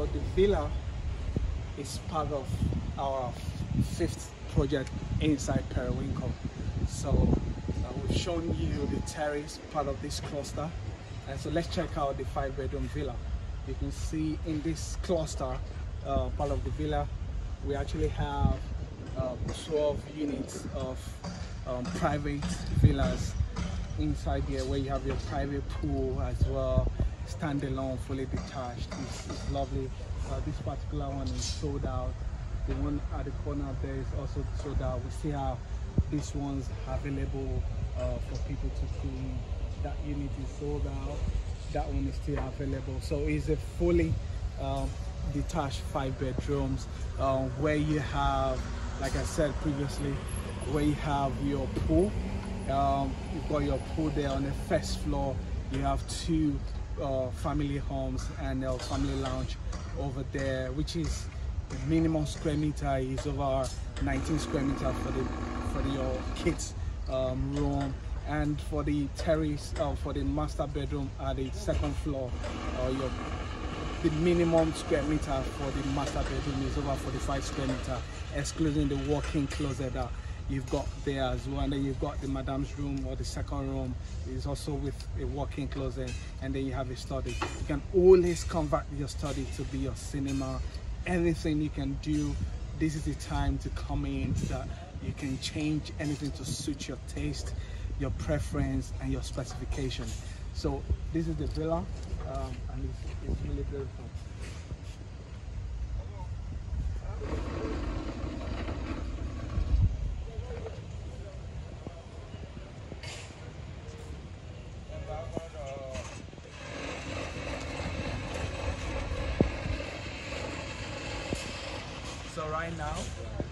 So the villa is part of our fifth project inside Periwinkle. So uh, we've shown you the terrace part of this cluster. And so let's check out the five bedroom villa. You can see in this cluster, uh, part of the villa, we actually have uh, 12 units of um, private villas inside here where you have your private pool as well standalone fully detached. It's, it's lovely. Uh, this particular one is sold out. The one at the corner there is also sold out. We see how this one's available uh, for people to see. That unit is sold out. That one is still available. So it's a fully um, detached five bedrooms um, where you have like I said previously where you have your pool. Um, you've got your pool there on the first floor. You have two family homes and a family lounge over there which is the minimum square meter is over 19 square meter for the for the, your kids um, room. And for the terrace uh, for the master bedroom at the second floor uh, your the minimum square meter for the master bedroom is over 45 square meter excluding the walk-in closet you've got there as well and then you've got the madam's room or the second room is also with a walk-in closet and then you have a study. You can always convert your study to be your cinema. Anything you can do this is the time to come in that you can change anything to suit your taste your preference and your specification. So this is the villa um, and it's, it's really beautiful right now.